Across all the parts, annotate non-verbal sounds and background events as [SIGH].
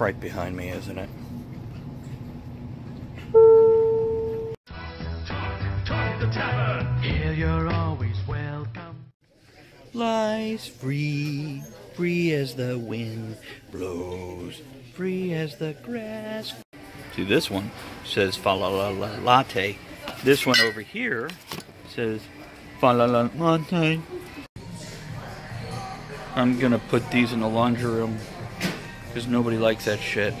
right behind me, isn't it? Here you're always welcome. Lies free, free as the wind blows, free as the grass. See, this one says fa la la la latte. This one over here says fa la la latte. I'm gonna put these in the laundry room because nobody likes that shit.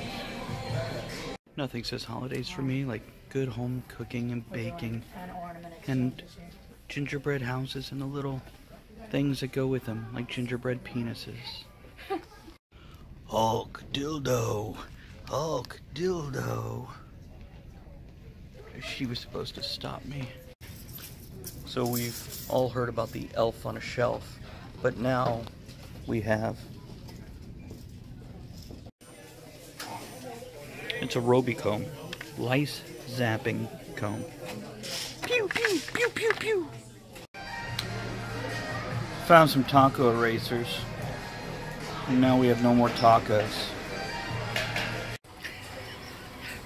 Nothing says holidays for me like good home cooking and baking and gingerbread houses and the little things that go with them, like gingerbread penises. [LAUGHS] Hulk dildo, Hulk dildo. She was supposed to stop me. So we've all heard about the elf on a shelf, but now we have. It's a Robicomb, lice zapping comb. Pew pew pew pew pew. Found some taco erasers. And now we have no more tacos.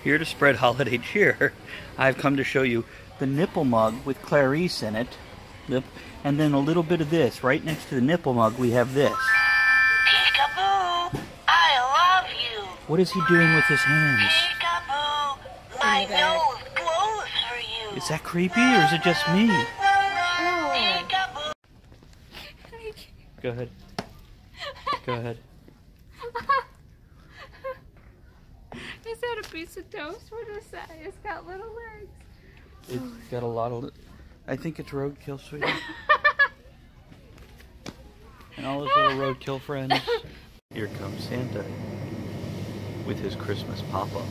Here to spread [LAUGHS] holiday cheer, I've come to show you the nipple mug with Clarice in it. And then a little bit of this. Right next to the nipple mug, we have this. What is he doing with his hands? Peekaboo, my nose glows for you. Is that creepy or is it just me? Peekaboo. Go ahead. Go ahead. [LAUGHS] Is that a piece of toast? What is that? It's got little legs. It's got a lot of. I think it's roadkill, sweetie. [LAUGHS] and all his little roadkill friends. Here comes Santa with his Christmas pop up.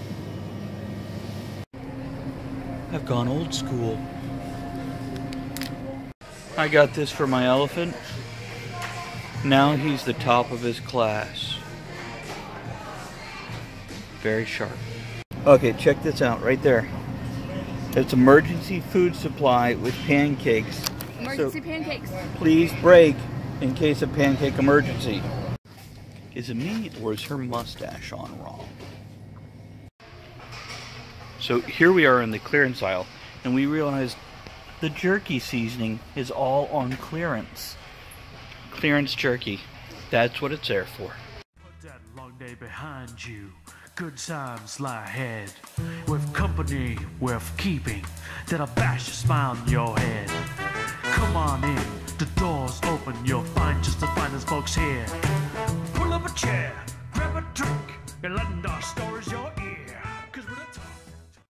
I've gone old school. I got this for my elephant. Now he's the top of his class. Very sharp. Okay, check this out right there. It's emergency food supply with pancakes. Emergency So- pancakes. Please break in case of pancake emergency. Is it me or is her mustache on wrong? So here we are in the clearance aisle and we realized the jerky seasoning is all on clearance. Clearance jerky. That's what it's there for. Put that long day behind you. Good times lie ahead. With company worth keeping, that'll bash a smile on your head. Come on in, the door's open, you'll find just the finest folks here. Up a chair, grab a drink, and let our your